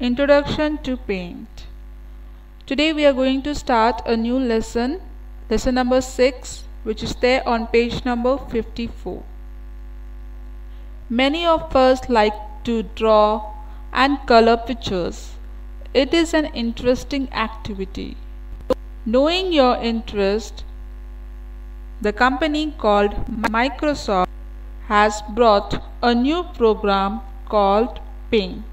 Introduction to Paint. Today we are going to start a new lesson, lesson number 6, which is there on page number 54. Many of us like to draw and color pictures. It is an interesting activity. Knowing your interest, the company called Microsoft has brought a new program called Paint.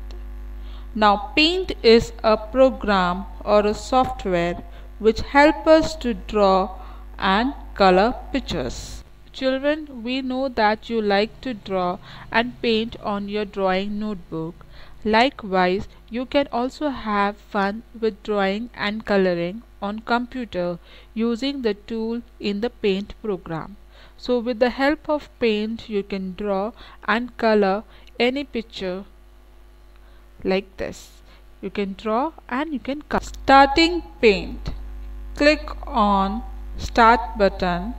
Now Paint is a program or a software which help us to draw and color pictures. Children, we know that you like to draw and paint on your drawing notebook. Likewise, you can also have fun with drawing and coloring on computer using the tool in the paint program. So with the help of paint you can draw and color any picture like this. You can draw and you can cut. Starting paint. Click on start button.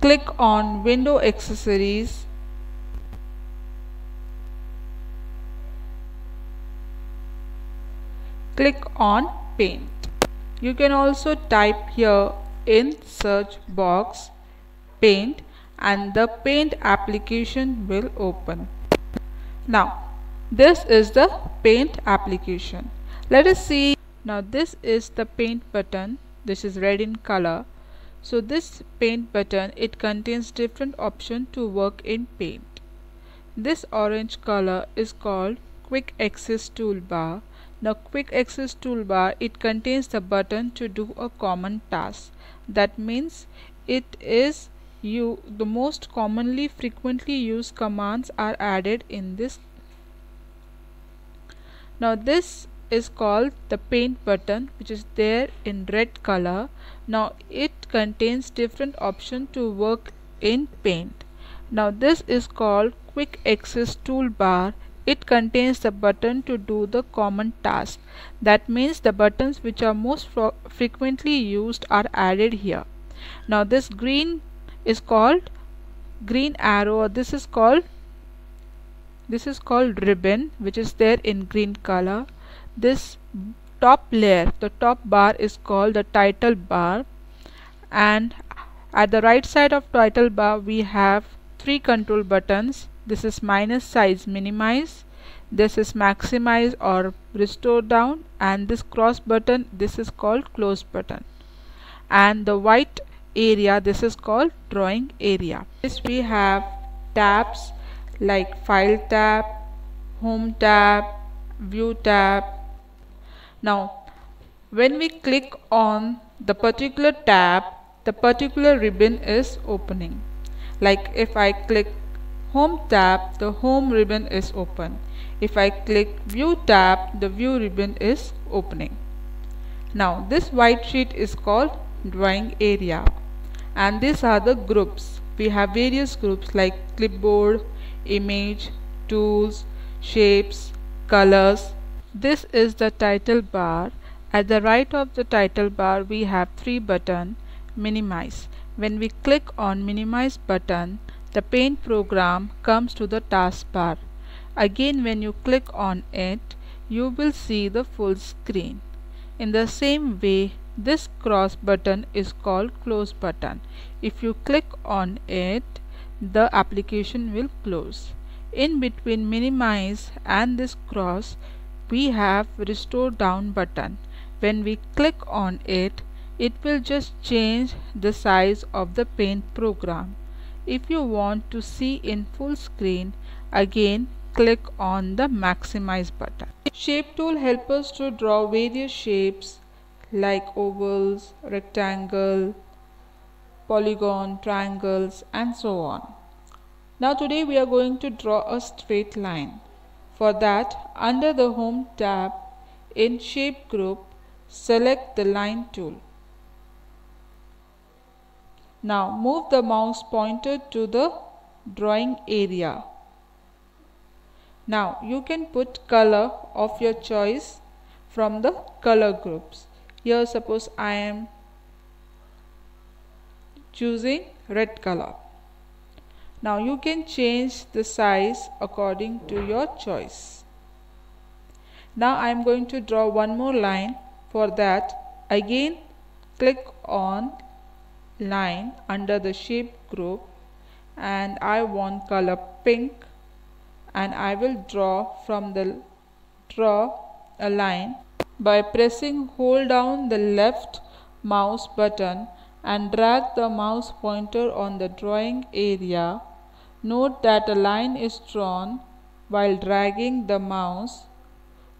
Click on window accessories. Click on paint. You can also type here in search box paint and the paint application will open now this is the paint application. Let us see. Now this is the paint button. This is red in color. So this paint button it contains different option to work in paint. This orange color is called quick access toolbar. Now quick access toolbar it contains the button to do a common task. That means it is you the most commonly frequently used commands are added in this. Now this is called the paint button which is there in red color. Now it contains different option to work in paint. Now this is called quick access toolbar. It contains the button to do the common task. That means the buttons which are most frequently used are added here. Now this green is called green arrow or this is called this is called ribbon which is there in green color. This top layer the top bar is called the title bar. And at the right side of title bar we have three control buttons. This is minus size minimize. This is maximize or restore down. And this cross button this is called close button. And the white area. This is called drawing area. This we have tabs like file tab home tab view tab. Now when we click on the particular tab the particular ribbon is opening. Like if I click home tab the home ribbon is open. If I click view tab the view ribbon is opening. Now this white sheet is called drawing area and these are the groups. We have various groups like clipboard image tools shapes colors. This is the title bar. At the right of the title bar we have three button minimize. When we click on minimize button the paint program comes to the taskbar again when you click on it you will see the full screen. In the same way this cross button is called close button. If you click on it, the application will close. In between minimize and this cross, we have restore down button. When we click on it, it will just change the size of the paint program. If you want to see in full screen, again click on the maximize button. Shape tool helps us to draw various shapes like ovals, rectangle, polygon, triangles and so on. Now today we are going to draw a straight line. For that under the home tab in shape group select the line tool. Now move the mouse pointer to the drawing area. Now you can put color of your choice from the color groups here suppose I am choosing red color. Now you can change the size according to your choice. Now I am going to draw one more line. For that again click on line under the shape group. And I want color pink. And I will draw from the draw a line by pressing hold down the left mouse button and drag the mouse pointer on the drawing area. Note that a line is drawn while dragging the mouse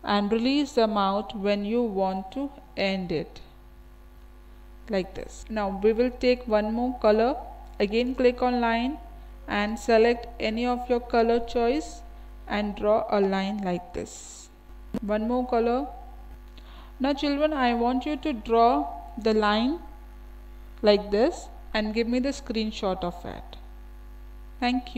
and release the mouse when you want to end it like this. Now we will take one more color again click on line and select any of your color choice and draw a line like this. One more color. Now children I want you to draw the line like this and give me the screenshot of it. Thank you.